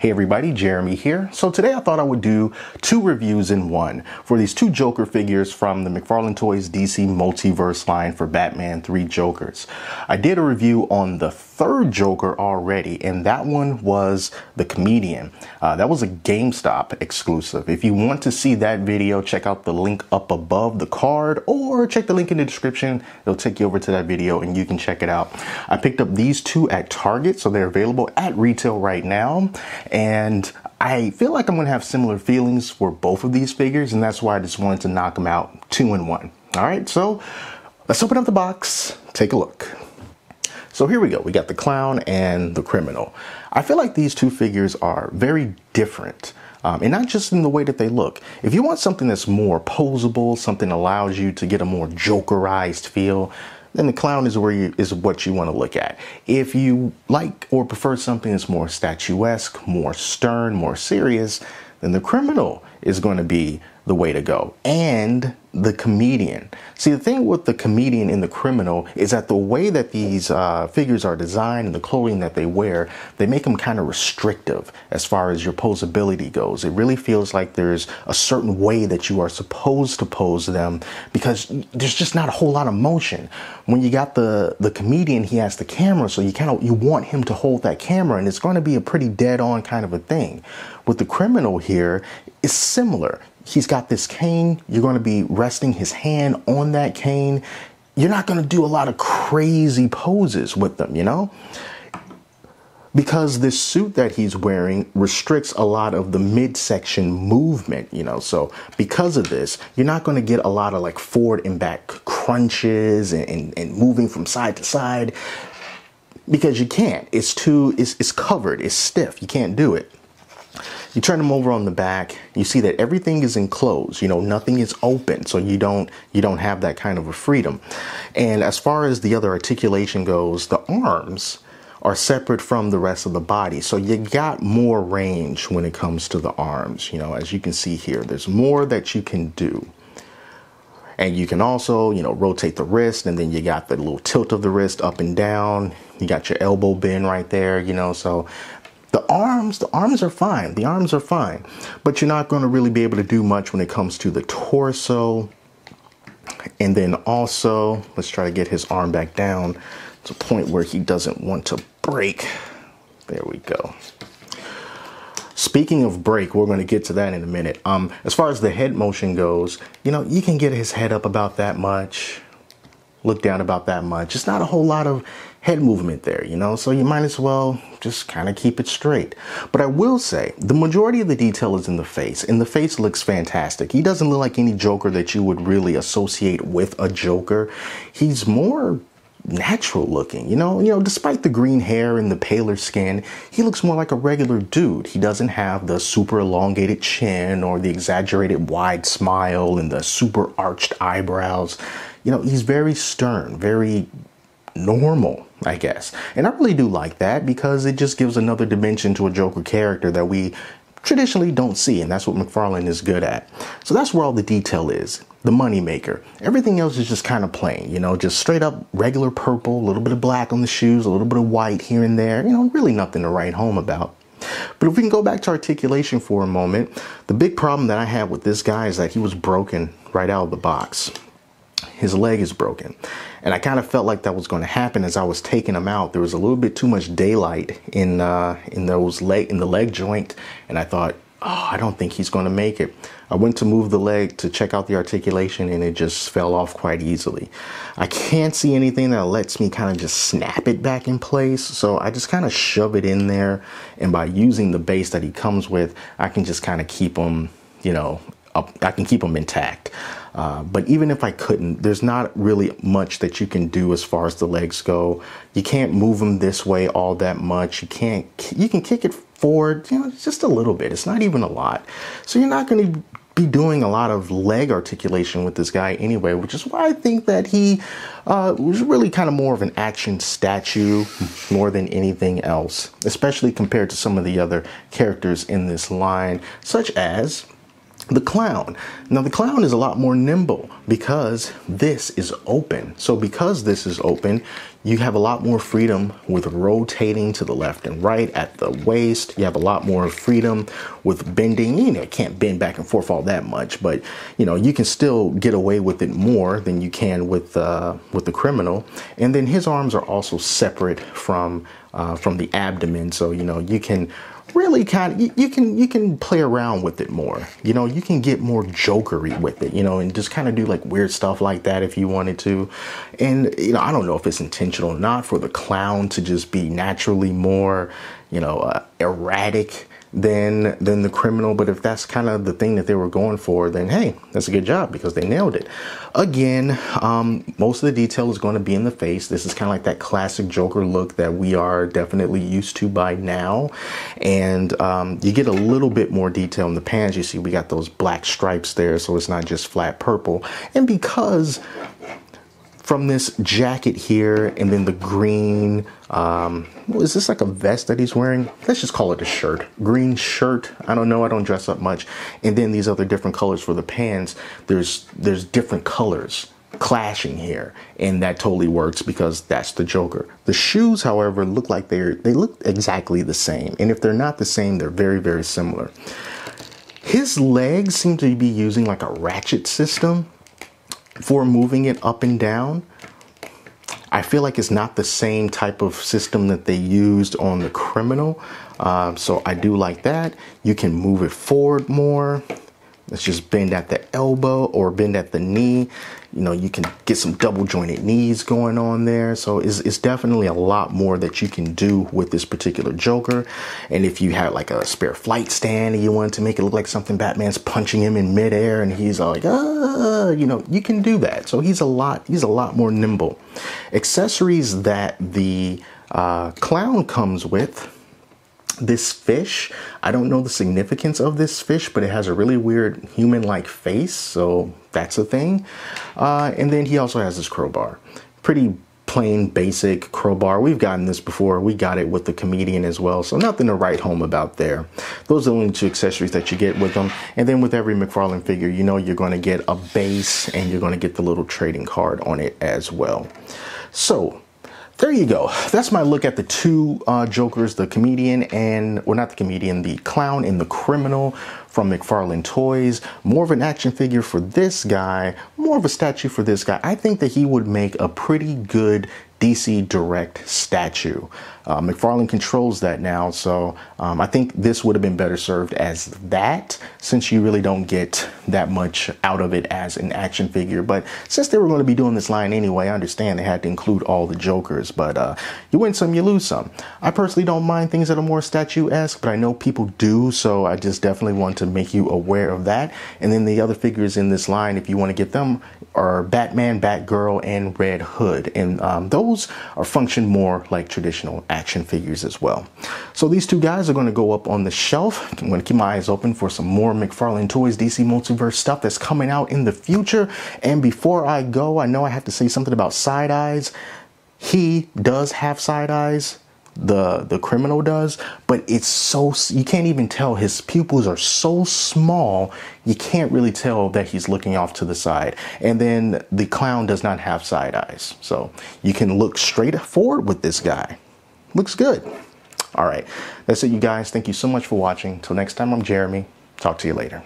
Hey everybody, Jeremy here. So today I thought I would do two reviews in one for these two Joker figures from the McFarlane Toys DC Multiverse line for Batman 3 Jokers. I did a review on the third Joker already, and that one was the Comedian. Uh, that was a GameStop exclusive. If you want to see that video, check out the link up above the card or check the link in the description. It'll take you over to that video and you can check it out. I picked up these two at Target, so they're available at retail right now and I feel like I'm going to have similar feelings for both of these figures, and that's why I just wanted to knock them out two in one. All right, so let's open up the box, take a look. So here we go. We got the clown and the criminal. I feel like these two figures are very different. Um, and not just in the way that they look. If you want something that's more posable, something allows you to get a more jokerized feel, then the clown is where you, is what you want to look at. If you like or prefer something that's more statuesque, more stern, more serious, then the criminal is going to be the way to go. And the comedian. See, the thing with the comedian and the criminal is that the way that these uh, figures are designed and the clothing that they wear, they make them kind of restrictive as far as your posability goes. It really feels like there's a certain way that you are supposed to pose them because there's just not a whole lot of motion. When you got the, the comedian, he has the camera, so you kind of, you want him to hold that camera and it's going to be a pretty dead on kind of a thing. With the criminal here, it's similar he's got this cane. You're going to be resting his hand on that cane. You're not going to do a lot of crazy poses with them, you know? Because this suit that he's wearing restricts a lot of the midsection movement, you know. So, because of this, you're not going to get a lot of like forward and back crunches and, and, and moving from side to side because you can't. It's too, it's, it's covered, it's stiff. You can't do it. You turn them over on the back, you see that everything is enclosed, you know, nothing is open, so you don't you don't have that kind of a freedom. And as far as the other articulation goes, the arms are separate from the rest of the body. So you got more range when it comes to the arms, you know, as you can see here. There's more that you can do. And you can also, you know, rotate the wrist and then you got the little tilt of the wrist up and down. You got your elbow bend right there, you know, so the arms, the arms are fine. The arms are fine, but you're not going to really be able to do much when it comes to the torso. And then also, let's try to get his arm back down to a point where he doesn't want to break. There we go. Speaking of break, we're going to get to that in a minute. Um, as far as the head motion goes, you know, you can get his head up about that much, look down about that much. It's not a whole lot of head movement there, you know, so you might as well just kind of keep it straight. But I will say, the majority of the detail is in the face, and the face looks fantastic. He doesn't look like any Joker that you would really associate with a Joker. He's more natural looking, you know, you know, despite the green hair and the paler skin, he looks more like a regular dude. He doesn't have the super elongated chin or the exaggerated wide smile and the super arched eyebrows. You know, he's very stern, very normal, I guess. And I really do like that because it just gives another dimension to a Joker character that we traditionally don't see, and that's what McFarlane is good at. So that's where all the detail is. The money maker. Everything else is just kind of plain, you know, just straight up regular purple, a little bit of black on the shoes, a little bit of white here and there, you know, really nothing to write home about. But if we can go back to articulation for a moment, the big problem that I have with this guy is that he was broken right out of the box his leg is broken. And I kind of felt like that was going to happen as I was taking him out. There was a little bit too much daylight in uh, in those leg in the leg joint, and I thought, oh, I don't think he's going to make it. I went to move the leg to check out the articulation, and it just fell off quite easily. I can't see anything that lets me kind of just snap it back in place, so I just kind of shove it in there, and by using the base that he comes with, I can just kind of keep him, you know, up, I can keep them intact. Uh, but even if I couldn't, there's not really much that you can do as far as the legs go. You can't move them this way all that much. You can't, you can kick it forward, you know, just a little bit. It's not even a lot. So you're not going to be doing a lot of leg articulation with this guy anyway, which is why I think that he uh, was really kind of more of an action statue more than anything else, especially compared to some of the other characters in this line, such as the clown. Now the clown is a lot more nimble because this is open. So because this is open, you have a lot more freedom with rotating to the left and right at the waist. You have a lot more freedom with bending. You know, it can't bend back and forth all that much, but you know, you can still get away with it more than you can with uh, with the criminal. And then his arms are also separate from uh, from the abdomen, so you know you can really kind of you, you, can you can play around with it more. You know you can get more jokery with it you know and just kind of do like weird stuff like that if you wanted to. And you know i don't know if it's intentional or not for the clown to just be naturally more you know uh, erratic than than the criminal. But if that's kind of the thing that they were going for, then hey, that's a good job because they nailed it. Again, um, most of the detail is going to be in the face. This is kind of like that classic Joker look that we are definitely used to by now. And um, you get a little bit more detail in the pants. You see, we got those black stripes there, so it's not just flat purple. And because from this jacket here and then the green um is this like a vest that he's wearing? Let's just call it a shirt. Green shirt. I don't know. I don't dress up much. And then these other different colors for the pants. There's there's different colors clashing here. And that totally works because that's the joker. The shoes however look like they're they look exactly the same. And if they're not the same they're very very similar. His legs seem to be using like a ratchet system for moving it up and down. I feel like it's not the same type of system that they used on the criminal. Uh, so I do like that. You can move it forward more. Let's just bend at the elbow or bend at the knee. You know, you can get some double jointed knees going on there. So it's, it's definitely a lot more that you can do with this particular Joker. And if you had like a spare flight stand and you wanted to make it look like something Batman's punching him in midair and he's like, ah, you know, you can do that. So he's a lot, he's a lot more nimble. Accessories that the uh, clown comes with this fish, I don't know the significance of this fish, but it has a really weird human-like face, so that's a thing. Uh, and then he also has this crowbar. Pretty plain, basic crowbar. We've gotten this before. We got it with the comedian as well, so nothing to write home about there. Those are the only two accessories that you get with them. And then with every McFarlane figure, you know you're going to get a base and you're going to get the little trading card on it as well. So there you go. That's my look at the two uh, Jokers, the comedian and, well, not the comedian, the clown and the criminal from McFarlane Toys. More of an action figure for this guy, more of a statue for this guy. I think that he would make a pretty good DC Direct statue. Uh, McFarlane controls that now, so um, I think this would have been better served as that since you really don't get that much out of it as an action figure. But since they were going to be doing this line anyway, I understand they had to include all the Jokers, but uh, you win some, you lose some. I personally don't mind things that are more statue-esque, but I know people do, so I just definitely want to make you aware of that. And then the other figures in this line, if you want to get them, are Batman, Batgirl, and Red Hood. And um, those are function more like traditional action figures as well. So these two guys are going to go up on the shelf. I'm going to keep my eyes open for some more McFarlane Toys DC Multiverse stuff that's coming out in the future. And before I go, I know I have to say something about side eyes. He does have side eyes the the criminal does but it's so you can't even tell. His pupils are so small you can't really tell that he's looking off to the side. And then the clown does not have side eyes. So you can look straight forward with this guy. Looks good. All right. That's it you guys. Thank you so much for watching. Till next time i'm jeremy. Talk to you later